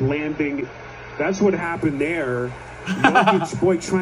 landing. That's what happened there. Boy, trying